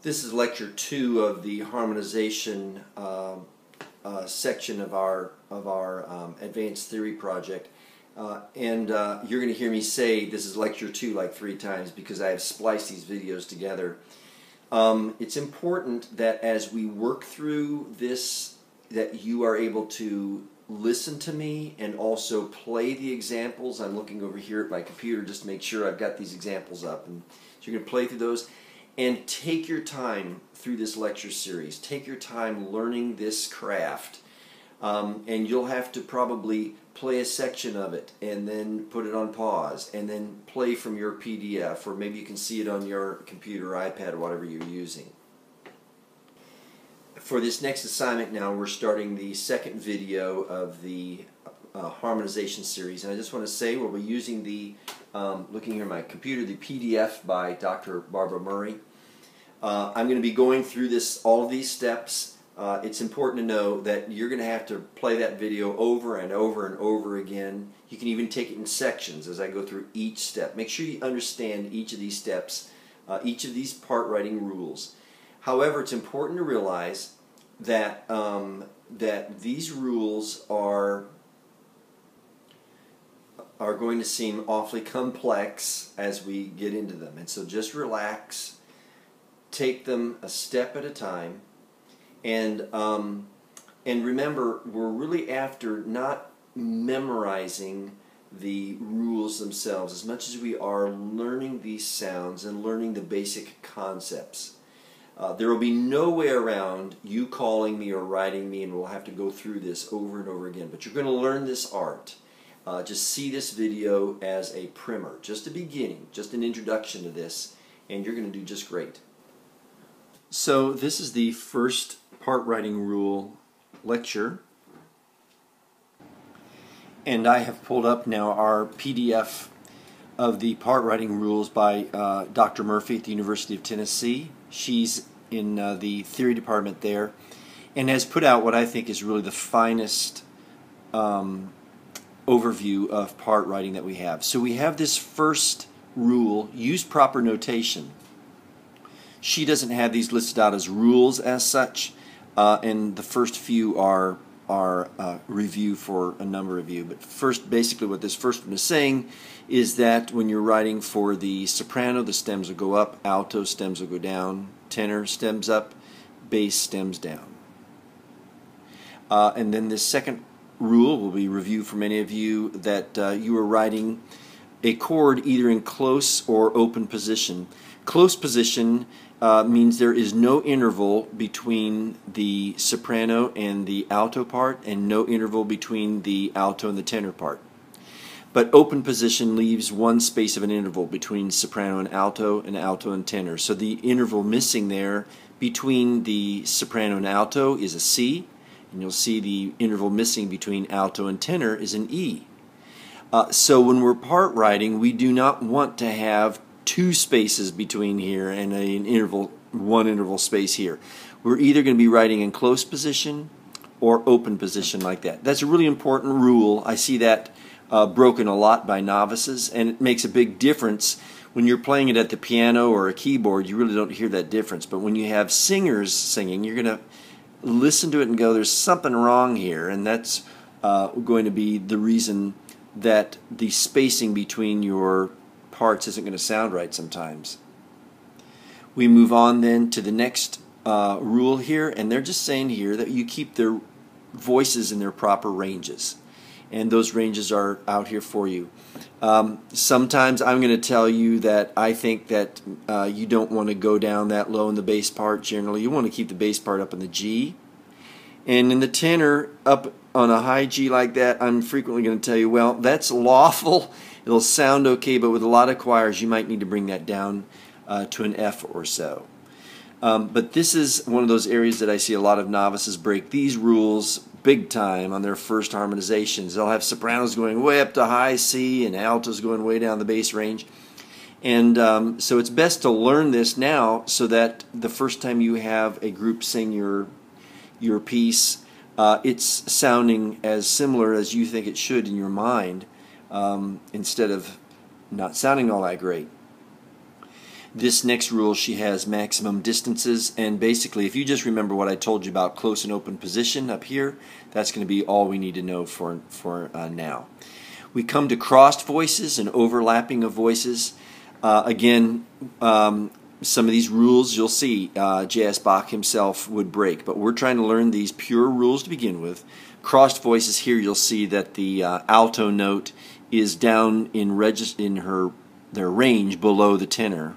This is lecture two of the harmonization uh, uh, section of our of our um, advanced theory project. Uh, and uh, you're going to hear me say this is lecture two like three times because I have spliced these videos together. Um, it's important that as we work through this, that you are able to listen to me and also play the examples. I'm looking over here at my computer just to make sure I've got these examples up. And so you're going to play through those and take your time through this lecture series. Take your time learning this craft. Um, and you'll have to probably play a section of it and then put it on pause and then play from your PDF or maybe you can see it on your computer, iPad, whatever you're using. For this next assignment now, we're starting the second video of the uh, harmonization series. And I just want to say we'll be using the, um, looking here my computer, the PDF by Dr. Barbara Murphy. Uh, I'm going to be going through this, all of these steps. Uh, it's important to know that you're going to have to play that video over and over and over again. You can even take it in sections as I go through each step. Make sure you understand each of these steps, uh, each of these part writing rules. However, it's important to realize that um, that these rules are are going to seem awfully complex as we get into them. And so just relax, take them a step at a time, and um, and remember, we're really after not memorizing the rules themselves as much as we are learning these sounds and learning the basic concepts. Uh, there will be no way around you calling me or writing me, and we'll have to go through this over and over again. But you're going to learn this art. Uh, just see this video as a primer, just a beginning, just an introduction to this, and you're going to do just great. So this is the first part writing rule lecture. And I have pulled up now our PDF of the part writing rules by uh, Dr. Murphy at the University of Tennessee. She's in uh, the theory department there and has put out what I think is really the finest um, overview of part writing that we have. So we have this first rule use proper notation. She doesn't have these listed out as rules as such, uh, and the first few are are uh, review for a number of you. But first, basically, what this first one is saying is that when you're writing for the soprano, the stems will go up, alto stems will go down, tenor stems up, bass stems down. Uh, and then this second rule will be review for many of you that uh, you are writing a chord either in close or open position. Close position uh, means there is no interval between the soprano and the alto part and no interval between the alto and the tenor part. But open position leaves one space of an interval between soprano and alto and alto and tenor. So the interval missing there between the soprano and alto is a C, and you'll see the interval missing between alto and tenor is an E. Uh, so when we're part writing, we do not want to have two spaces between here and an interval, one interval space here. We're either going to be writing in close position or open position like that. That's a really important rule. I see that uh, broken a lot by novices, and it makes a big difference when you're playing it at the piano or a keyboard. You really don't hear that difference, but when you have singers singing, you're going to listen to it and go, "There's something wrong here," and that's uh, going to be the reason that the spacing between your parts isn't going to sound right sometimes. We move on then to the next uh, rule here, and they're just saying here that you keep their voices in their proper ranges. And those ranges are out here for you. Um, sometimes I'm going to tell you that I think that uh, you don't want to go down that low in the bass part generally. You want to keep the bass part up in the G. And in the tenor, up on a high G like that, I'm frequently going to tell you, well, that's lawful It'll sound okay, but with a lot of choirs, you might need to bring that down uh, to an F or so. Um, but this is one of those areas that I see a lot of novices break these rules big time on their first harmonizations. They'll have sopranos going way up to high C and altos going way down the bass range. And um, so it's best to learn this now so that the first time you have a group sing your, your piece, uh, it's sounding as similar as you think it should in your mind um, instead of not sounding all that great. This next rule, she has maximum distances, and basically, if you just remember what I told you about close and open position up here, that's going to be all we need to know for, for uh, now. We come to crossed voices and overlapping of voices. Uh, again, um, some of these rules you'll see uh, J.S. Bach himself would break, but we're trying to learn these pure rules to begin with. Crossed voices here, you'll see that the uh, alto note is down in, regis- in her their range below the tenor.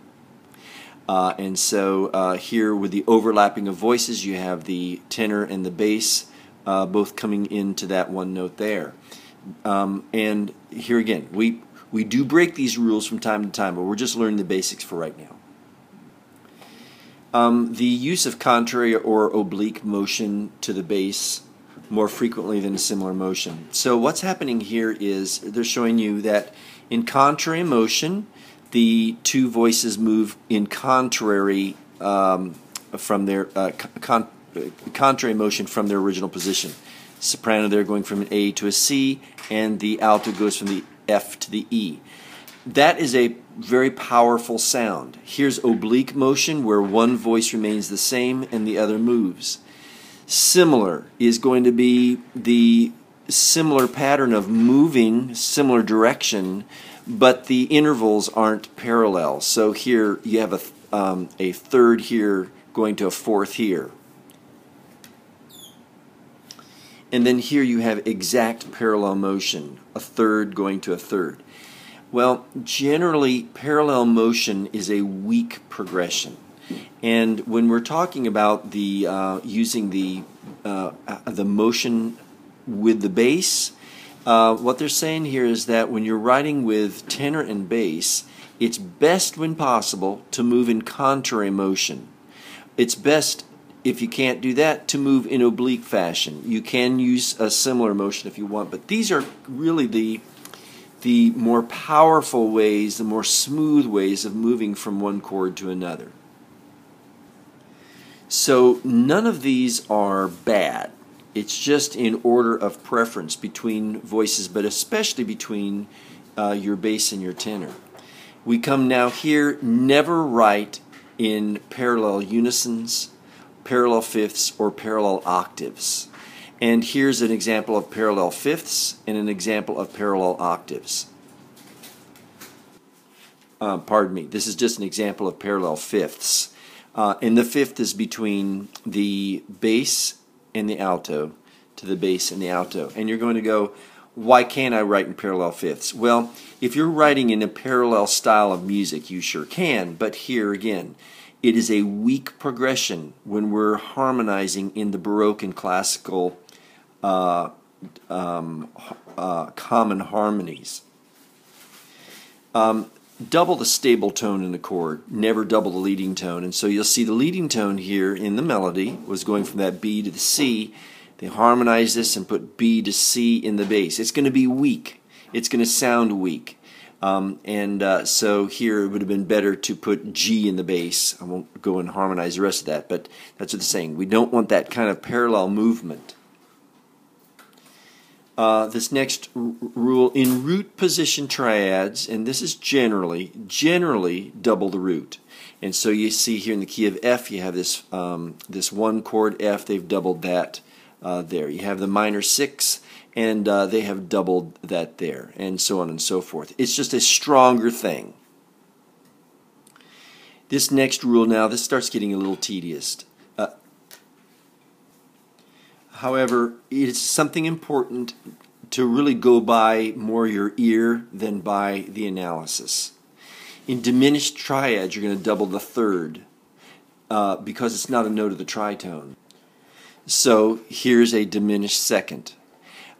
Uh, and so uh, here with the overlapping of voices, you have the tenor and the bass uh, both coming into that one note there. Um, and here again, we, we do break these rules from time to time, but we're just learning the basics for right now. Um, the use of contrary or oblique motion to the bass more frequently than a similar motion. So what's happening here is they're showing you that in contrary motion, the two voices move in contrary um, from their uh, con contrary motion from their original position. Soprano they're going from an A to a C, and the alto goes from the F to the E. That is a very powerful sound. Here's oblique motion where one voice remains the same and the other moves. Similar is going to be the similar pattern of moving similar direction, but the intervals aren't parallel. So here you have a, um, a third here going to a fourth here. And then here you have exact parallel motion, a third going to a third. Well, generally, parallel motion is a weak progression. And when we're talking about the uh, using the uh, the motion with the bass, uh, what they're saying here is that when you're writing with tenor and bass, it's best when possible to move in contrary motion. It's best if you can't do that to move in oblique fashion. You can use a similar motion if you want, but these are really the the more powerful ways, the more smooth ways of moving from one chord to another. So none of these are bad. It's just in order of preference between voices, but especially between uh, your bass and your tenor. We come now here, never write in parallel unisons, parallel fifths, or parallel octaves. And here's an example of parallel fifths and an example of parallel octaves. Uh, pardon me, this is just an example of parallel fifths. Uh, and the fifth is between the bass and the alto to the bass and the alto. And you're going to go, why can't I write in parallel fifths? Well, if you're writing in a parallel style of music, you sure can, but here again, it is a weak progression when we're harmonizing in the Baroque and classical uh, um, uh, common harmonies. Um, double the stable tone in the chord, never double the leading tone. And so you'll see the leading tone here in the melody was going from that B to the C. They harmonized this and put B to C in the bass. It's going to be weak. It's going to sound weak. Um, and uh, so here it would have been better to put G in the bass. I won't go and harmonize the rest of that, but that's what they're saying. We don't want that kind of parallel movement. Uh, this next rule in root position triads, and this is generally generally double the root. And so you see here in the key of F, you have this um, this one chord F. They've doubled that uh, there. You have the minor six, and uh, they have doubled that there, and so on and so forth. It's just a stronger thing. This next rule now, this starts getting a little tedious. However, it's something important to really go by more your ear than by the analysis. In diminished triads, you're going to double the third uh, because it's not a note of the tritone. So here's a diminished second.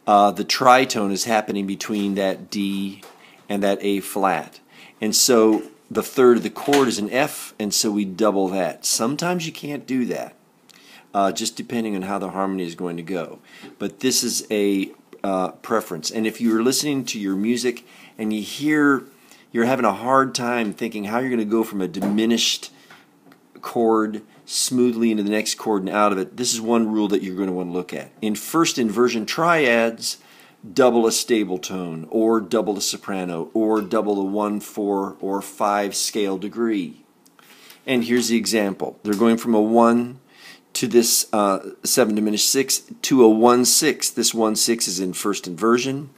Uh, the tritone is happening between that D and that A flat. And so the third of the chord is an F, and so we double that. Sometimes you can't do that uh, just depending on how the harmony is going to go. But this is a uh, preference. And if you're listening to your music and you hear you're having a hard time thinking how you're going to go from a diminished chord smoothly into the next chord and out of it, this is one rule that you're going to want to look at. In first inversion triads, double a stable tone, or double the soprano, or double the 1, 4, or 5 scale degree. And here's the example. They're going from a 1 to this uh, 7 diminished 6 to a 1 6. This 1 6 is in first inversion.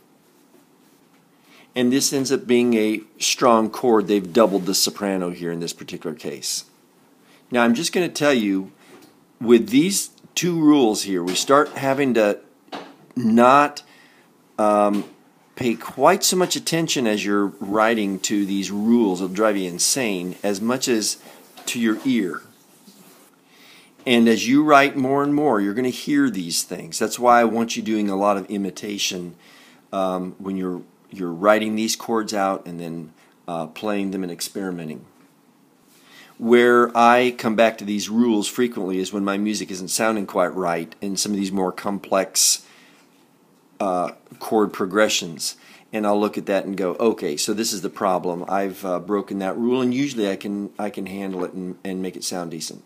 And this ends up being a strong chord. They've doubled the soprano here in this particular case. Now I'm just going to tell you, with these two rules here, we start having to not um, pay quite so much attention as you're writing to these rules. It'll drive you insane as much as to your ear. And as you write more and more, you're going to hear these things. That's why I want you doing a lot of imitation um, when you're you're writing these chords out and then uh, playing them and experimenting. Where I come back to these rules frequently is when my music isn't sounding quite right in some of these more complex uh, chord progressions. And I'll look at that and go, okay, so this is the problem. I've uh, broken that rule, and usually I can I can handle it and, and make it sound decent.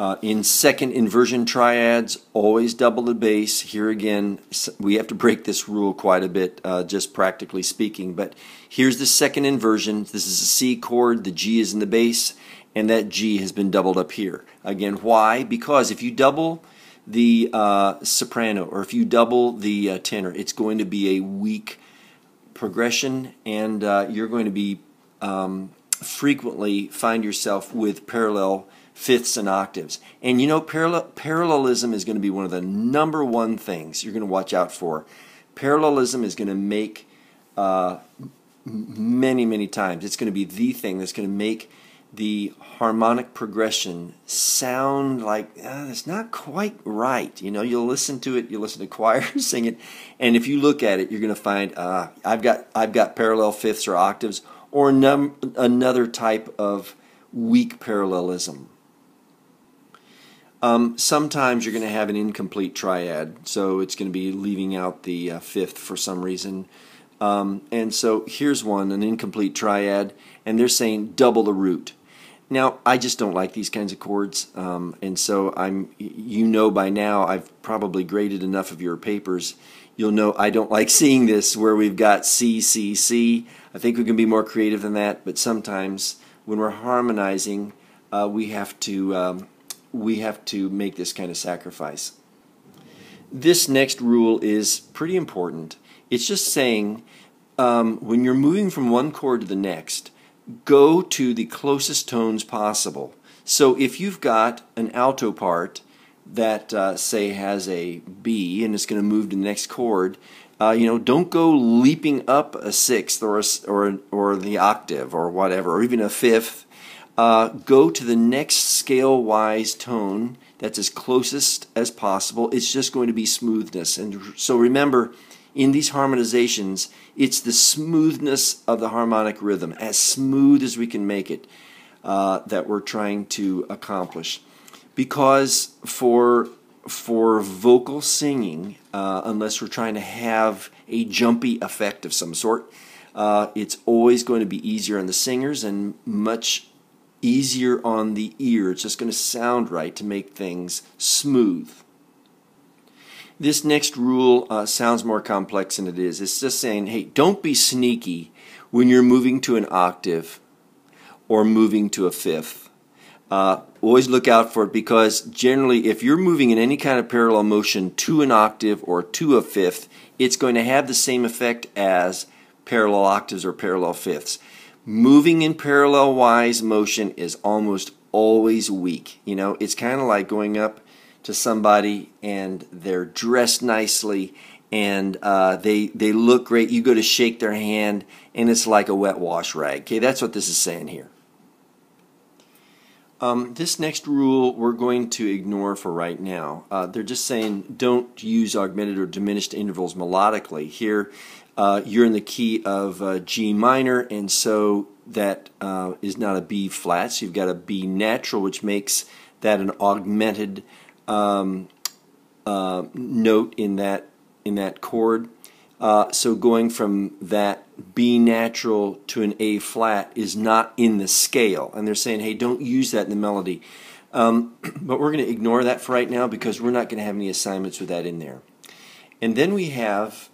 Uh, in second inversion triads, always double the bass. Here again, we have to break this rule quite a bit, uh, just practically speaking. But here's the second inversion. This is a C chord, the G is in the bass, and that G has been doubled up here. Again, why? Because if you double the uh, soprano or if you double the uh, tenor, it's going to be a weak progression, and uh, you're going to be um, frequently find yourself with parallel fifths and octaves. And you know, parallel, parallelism is going to be one of the number one things you're going to watch out for. Parallelism is going to make uh, many, many times, it's going to be the thing that's going to make the harmonic progression sound like uh, it's not quite right. You know, you'll listen to it, you'll listen to choirs sing it, and if you look at it, you're going to find uh, I've got I've got parallel fifths or octaves or num- another type of weak parallelism. Um, sometimes you're going to have an incomplete triad, so it's going to be leaving out the uh, fifth for some reason. Um, and so here's one, an incomplete triad, and they're saying double the root. Now, I just don't like these kinds of chords, um, and so I'm. You know by now, I've probably graded enough of your papers. You'll know I don't like seeing this where we've got C, C, C. I think we can be more creative than that, but sometimes when we're harmonizing, uh, we have to um, we have to make this kind of sacrifice. This next rule is pretty important. It's just saying um, when you're moving from one chord to the next, go to the closest tones possible. So if you've got an alto part that, uh, say, has a B and it's going to move to the next chord, uh, you know, don't go leaping up a sixth or a, or or the octave or whatever, or even a fifth uh, go to the next scale wise tone that's as closest as possible. It's just going to be smoothness. And so remember, in these harmonizations, it's the smoothness of the harmonic rhythm, as smooth as we can make it, uh, that we're trying to accomplish. Because for for vocal singing, uh, unless we're trying to have a jumpy effect of some sort, uh, it's always going to be easier on the singers and much easier on the ear. It's just going to sound right to make things smooth. This next rule uh, sounds more complex than it is. It's just saying, hey, don't be sneaky when you're moving to an octave or moving to a fifth. Uh, always look out for it because generally, if you're moving in any kind of parallel motion to an octave or to a fifth, it's going to have the same effect as parallel octaves or parallel fifths moving in parallel wise motion is almost always weak. You know, it's kind of like going up to somebody and they're dressed nicely and uh, they they look great. You go to shake their hand and it's like a wet wash rag. Okay, that's what this is saying here. Um, this next rule we're going to ignore for right now. Uh, they're just saying don't use augmented or diminished intervals melodically. Here, uh, you're in the key of uh, G minor, and so that uh, is not a B flat. So you've got a B natural, which makes that an augmented um, uh, note in that in that chord. Uh, so going from that B natural to an A flat is not in the scale, and they're saying, hey, don't use that in the melody. Um, but we're going to ignore that for right now because we're not going to have any assignments with that in there. And then we have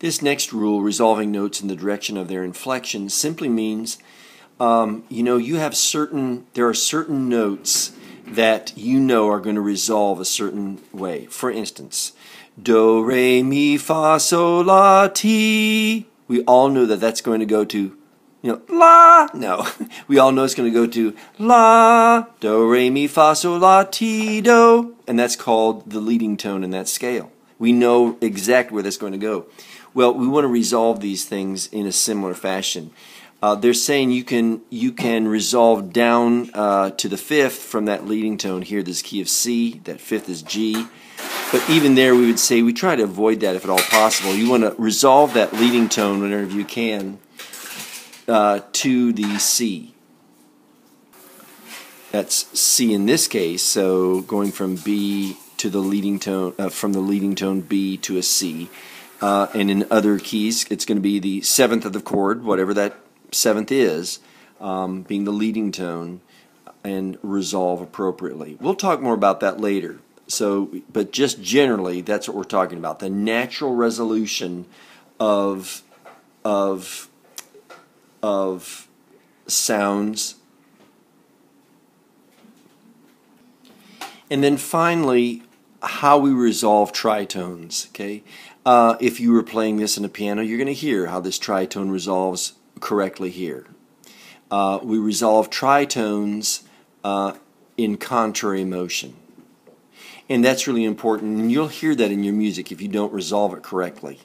this next rule, resolving notes in the direction of their inflection, simply means um, you know, you have certain, there are certain notes that you know are going to resolve a certain way. For instance, do, re, mi, fa, sol, la, ti. We all know that that's going to go to, you know, la. No, we all know it's going to go to la, do, re, mi, fa, sol, la, ti, do. And that's called the leading tone in that scale. We know exactly where that's going to go. Well, we want to resolve these things in a similar fashion. Uh, they're saying you can you can resolve down uh, to the fifth from that leading tone here. This key of C. That fifth is G. But even there, we would say we try to avoid that if at all possible. You want to resolve that leading tone whenever you can uh, to the C. That's C in this case. So going from B to the leading tone, uh, from the leading tone B to a C. Uh, and in other keys, it's going to be the seventh of the chord, whatever that seventh is, um, being the leading tone, and resolve appropriately. We'll talk more about that later. So, but just generally, that's what we're talking about: the natural resolution of of of sounds. And then finally, how we resolve tritones. Okay, uh, if you were playing this in a piano, you're going to hear how this tritone resolves correctly here. Uh, we resolve tritones uh, in contrary motion. And that's really important. And you'll hear that in your music if you don't resolve it correctly.